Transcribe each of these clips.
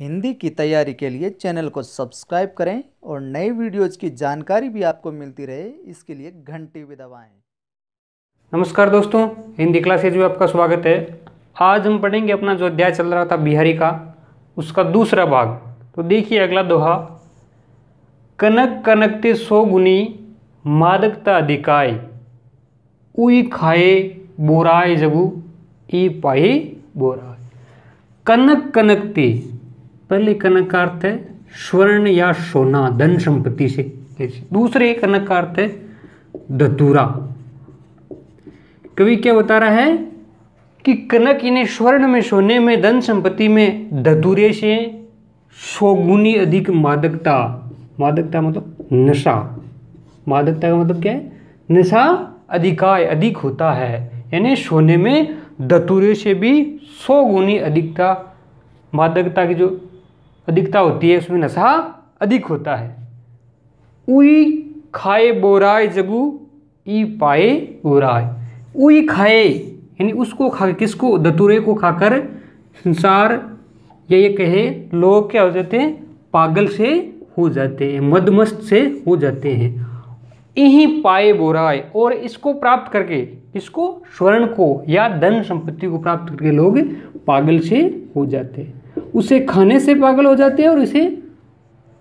हिंदी की तैयारी के लिए चैनल को सब्सक्राइब करें और नए वीडियोज़ की जानकारी भी आपको मिलती रहे, इसके लिए घंटी भी दबाएँ। नमस्कार दोस्तों, हिंदी क्लासेज में आपका स्वागत है। आज हम पढ़ेंगे अपना जो अध्याय चल रहा था बिहारी का, उसका दूसरा भाग। तो देखिए अगला दोहा। कनक कनकते सो गुनी, मादकता अधिकाय उई खाए बोराय जबू ई पाए बोराय कनक कनकते पहले कनक का अर्थ है, स्वर्ण या सोना, धन संपत्ति से। दूसरे कनक का अर्थ है, धतूरा। कवि क्या बता रहा है कि कनक इन्हें स्वर्ण में, सोने में, धन संपत्ति में, धतूरे से सौगुनी अधिक मादकता। मादकता मतलब नशा। मादकता का मतलब क्या है? नशा अधिकाय अधिक होता है। यानी सोने में धतूरे से भी सौ गुनी अधिकता, मादकता की जो अधिकता होती है, उसमें नशा अधिक होता है। उई खाए बोराय जगू, ई पाए बोराय उई खाए, यानी उसको खा किसको? दतुरे को खाकर संसार, या ये कहे, लोग क्या हो जाते हैं? पागल से हो जाते हैं, मदमस्त से हो जाते हैं। यही पाए बोराय और इसको प्राप्त करके इसको स्वर्ण को, या धन संपत्ति को प्राप्त करके लोग पागल से हो जाते हैं। उसे खाने से पागल हो जाते हैं और इसे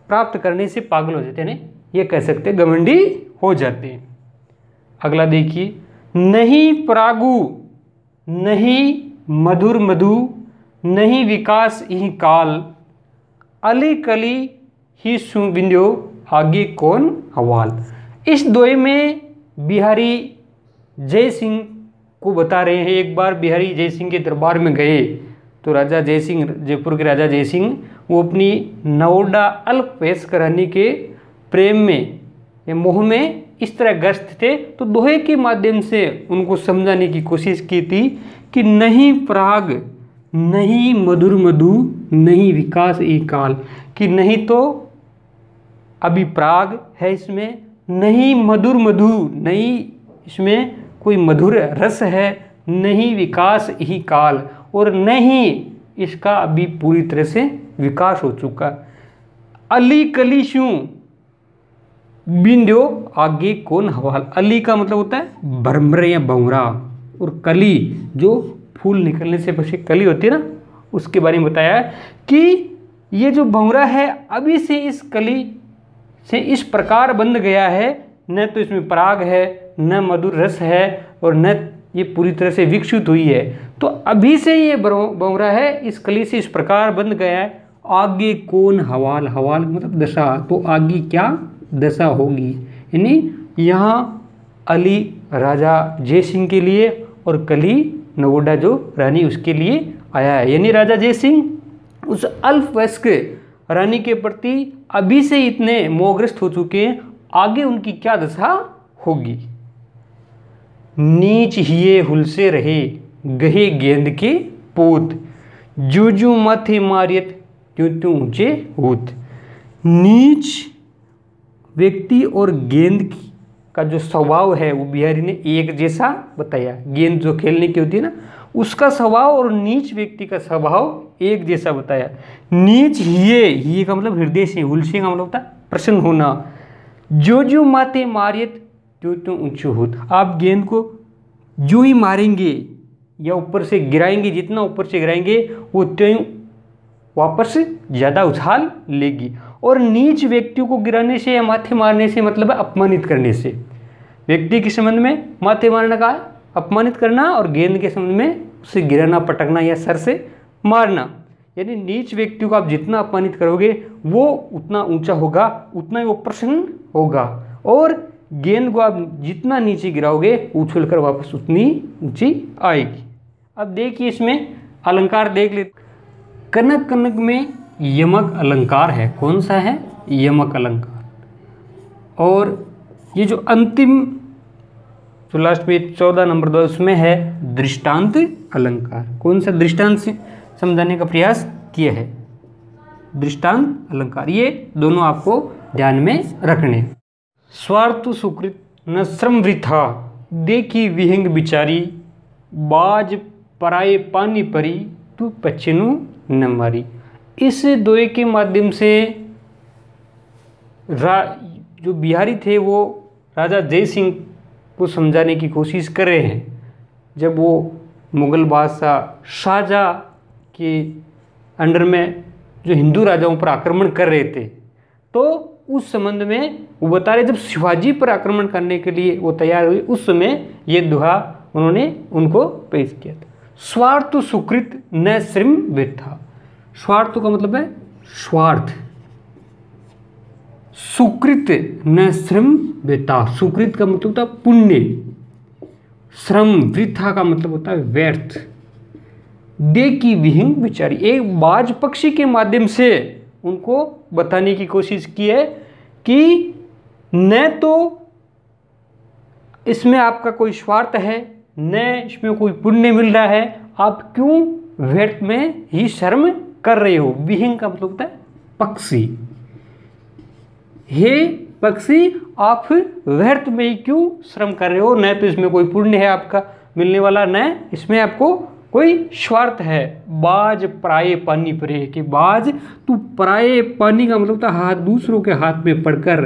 प्राप्त करने से पागल हो जाते हैं। ये कह सकते हैं, घमंडी हो जाते हैं। अगला देखिए, नहीं प्रागु, नहीं मधुर मधु, नहीं विकास ही काल अली कली ही सुबिंदो आगे कौन हवाल। इस दोए में बिहारी जय सिंह को बता रहे हैं, एक बार बिहारी जय सिंह के दरबार में गए। तो राजा जय सिंह जयपुर के राजा जय सिंह वो अपनी नवोडा अल्प पेश कराने के प्रेम में, या मोह में इस तरह ग्रस्त थे। तो दोहे के माध्यम से उनको समझाने की कोशिश की थी कि नहीं प्राग, नहीं मधुर मधु, नहीं विकास एक काल कि नहीं तो अभी प्राग है इसमें, नहीं मधुर मधु, नहीं इसमें कोई मधुर रस है, नहीं विकास ही काल और नहीं इसका अभी पूरी तरह से विकास हो चुका अली कली शू बिंदो आगे कौन हवाल? अली का मतलब होता है भरमर या बौरा और कली, जो फूल निकलने से पीछे कली होती है ना, उसके बारे में बताया कि ये जो भंवरा है, अभी से इस कली से इस प्रकार बंध गया है। न तो इसमें पराग है, न मधुर रस है, और न ये पूरी तरह से विकसित हुई है। तो अभी से ये बौरा है, इस कली से इस प्रकार बंध गया है। आगे कौन हवाल? हवाल मतलब दशा। तो आगे क्या दशा होगी? यानी यहाँ अली राजा जय सिंह के लिए और कली नवोडा जो रानी उसके लिए आया है। यानी राजा जय सिंह, उस अल्प वयस्क रानी के प्रति अभी से इतने मोहग्रस्त हो चुके हैं। आगे उनकी क्या दशा होगी? नीच हिये हुलसे रहे गहे गेंद के पोत। जू जू माथे मारियत त्यों त्यों ऊँचे होत? नीच व्यक्ति और गेंद की का जो स्वभाव है, वो बिहारी ने एक जैसा बताया। गेंद जो खेलने की होती है ना, उसका स्वभाव और नीच व्यक्ति का स्वभाव एक जैसा बताया। नीच हिये हिये का मतलब हृदय से, हुलसे का मतलब होता प्रसन्न होना। जो जो माते मारियत त्यों त्यों ऊँचे होत? आप गेंद को जो ही मारेंगे या ऊपर से गिराएँगे, जितना ऊपर से गिराएँगे वो त्यों वापस ज़्यादा उछाल लेगी। और नीच व्यक्तियों को गिराने से या माथे मारने से मतलब अपमानित करने से। व्यक्ति के संबंध में माथे मारने का अपमानित करना और गेंद के संबंध में उसे गिराना, पटकना या सर से मारना। यानी नीच व्यक्ति को आप जितना अपमानित करोगे, वो उतना ऊँचा होगा, उतना ही वो प्रसन्न होगा। और गेंद को आप जितना नीचे गिराओगे उछल कर वापस उतनी ऊँची आएगी। अब देखिए इसमें अलंकार देख ले कनक कनक में यमक अलंकार है। कौन सा है? यमक अलंकार। और ये जो अंतिम, जो लास्ट में चौदह नंबर दो उसमें है, दृष्टांत अलंकार। कौन सा दृष्टांत समझाने का प्रयास किया है? दृष्टांत अलंकार। ये दोनों आपको ध्यान में रखने स्वार्थ सुकृत न श्रम वृथा, देखी विहंग बिचारी, बाज पराए पानी परी, तू पच्छनु न मारी। इस दोए के माध्यम से रा, जो बिहारी थे, वो राजा जय सिंह को समझाने की कोशिश कर रहे हैं। जब वो मुग़ल बादशाह शाहजहाँ के अंडर में जो हिंदू राजाओं पर आक्रमण कर रहे थे तो उस संबंध में वो बता रहे, जब शिवाजी पर आक्रमण करने के लिए वो तैयार हुई, उस समय ये दुहा उन्होंने उनको पेश किया था। स्वार्थ सुकृत न श्रम था स्वार्थ का मतलब है स्वार्थ। सुकृत न श्रम बेता सुकृत का मतलब होता है पुण्य। श्रम वृथा का मतलब होता है व्यर्थ। दे की विहिंग विचारी। एक बाज पक्षी के माध्यम से उनको बताने की कोशिश की है कि न तो इसमें आपका कोई स्वार्थ है, न इसमें कोई पुण्य मिल रहा है। आप क्यों व्यर्थ में ही शर्म कर रहे हो? विहिंग का मतलब होता है पक्षी। हे पक्षी, आप व्यर्थ में ही क्यों श्रम कर रहे हो? न तो इसमें कोई पुण्य है आपका मिलने वाला, न इसमें आपको कोई स्वार्थ है? बाज प्राय पानी परे कि बाज, तू प्राय पानी का मतलब था हाथ दूसरों के हाथ में पड़कर,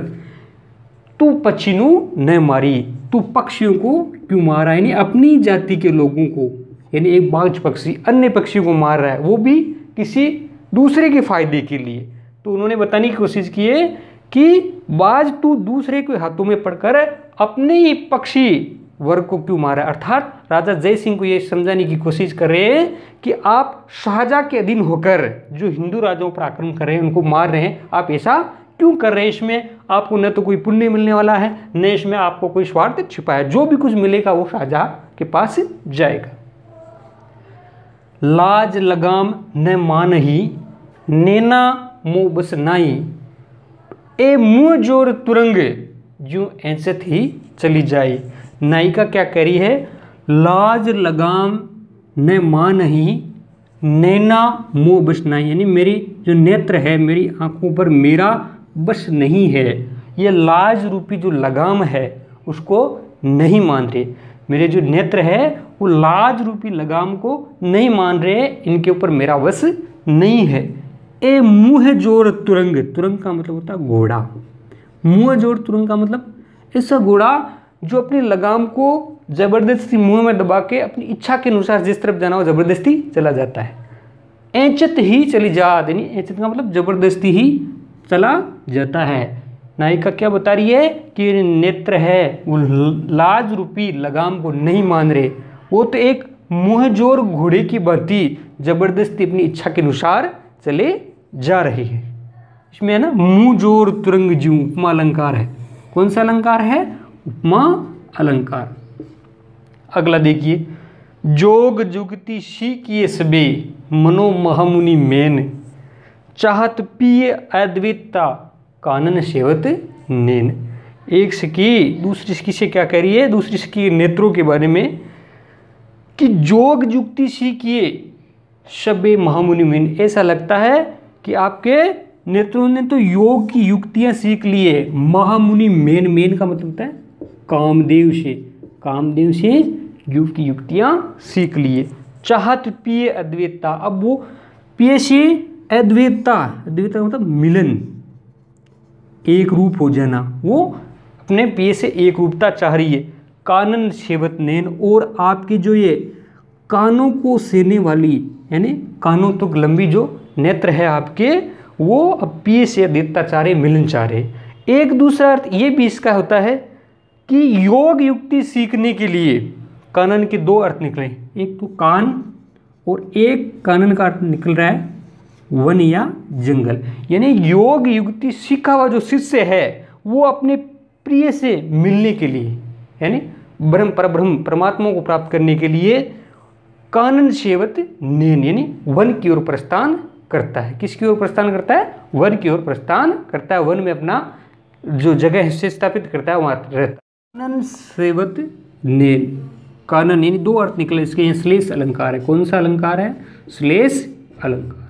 तू पक्षिनु न मारी, तू पक्षियों को क्यों मारा? यानी अपनी जाति के लोगों को, यानी एक बाज पक्षी अन्य पक्षियों को मार रहा है, वो भी किसी दूसरे के फ़ायदे के लिए। तो उन्होंने बताने की कोशिश की है कि बाज तू दूसरे के हाथों में पड़कर अपने ही पक्षी वर्ग को क्यों मारा। अर्थात राजा जय सिंह को ये समझाने की कोशिश कर रहे हैं कि आप शाहजहाँ के अधीन होकर जो हिंदू राजाओं पर आक्रमण कर रहे हैं, उनको मार रहे हैं, आप ऐसा क्यों कर रहे हैं? इसमें आपको न तो कोई पुण्य मिलने वाला है, न इसमें आपको कोई स्वार्थ छिपा है। जो भी कुछ मिलेगा, वो शाहजहाँ के पास जाएगा। लाज लगाम न मान ही नेना मुँह बस नाई। ए मुँह ज़ोर तुरंग जो ऐसे ही चली जाए नायिका क्या कह रही है? लाज लगाम न माँ नहीं, नैना मुँह बस नहीं। यानी मेरी जो नेत्र है, मेरी आँखों पर मेरा बस नहीं है। ये लाज रूपी जो लगाम है, उसको नहीं मान रहे। मेरे जो नेत्र है, वो लाज रूपी लगाम को नहीं मान रहे, इनके ऊपर मेरा बस नहीं है। ए, मुँह ज़ोर तुरंग। तुरंग का मतलब होता है घोड़ा। मुँह ज़ोर तुरंग का मतलब ऐसा घोड़ा जो अपनी लगाम को ज़बरदस्ती मुँह में दबा के अपनी इच्छा के अनुसार जिस तरफ़ जाना हो, ज़बरदस्ती चला जाता है। ऐचत ही चली जात यानी ऐचत का मतलब ज़बरदस्ती ही चला जाता है। नायिका क्या बता रही है कि नेत्र है, वो लाज रूपी लगाम को नहीं मान रहे। वो तो एक मुँहजोर घोड़े की भांति ज़बरदस्ती अपनी इच्छा के अनुसार चले जा रही है। इसमें है ना मुँह ज़ोर तुरंग जू उपमा अलंकार है। कौन सा अलंकार है? उपमा, अलंकार। अगला देखिए। जोग जुगति शी किए सबे मनो महामुनि मेन। चाहत पिए अद्वितता कानन सेवत नेन। एक सकी दूसरी सकी से क्या कह रही है? दूसरी सकी नेत्रों के बारे में कि जोग जुक्ति सीखिए शबे महामुनि मेन। ऐसा लगता है कि आपके नेत्रों ने तो योग की युक्तियाँ सीख ली है। महामुनि मेन मेन का मतलब होता है कामदेव से कामदेव से की युक्तियाँ सीख लिए। चाहत पिए अद्वैतता। अब वो पिए से अद्वैतता। अद्वैतता मतलब मिलन। एक रूप हो जाना। वो अपने पिय से एक रूपता चाह रही है। कानन सेवत नैन और आपके जो ये कानों को सेने वाली, यानी कानों तक तो लंबी जो नेत्र है आपके, वो अब पिए से अद्वैतता चाह रहे, मिलन चाह रहे। एक दूसरा अर्थ ये भी इसका होता है कि योग युक्ति सीखने के लिए कानन के दो अर्थ निकले एक तो कान और एक कानन का अर्थ निकल रहा है वन या जंगल। यानी योग युक्ति सीखा हुआ जो शिष्य है, वो अपने प्रिय से मिलने के लिए, यानी ब्रह्म परब्रह्म परमात्मा को प्राप्त करने के लिए कानन सेवत नैन, यानी वन की ओर प्रस्थान करता है। किसकी ओर प्रस्थान करता है? वन की ओर प्रस्थान करता है। वन में अपना जो जगह से स्थापित करता है, वहाँ रहता कानन सेवत ने कानन यानी दो अर्थ निकले इसके यहाँ श्लेष अलंकार है कौन सा अलंकार है श्लेष अलंकार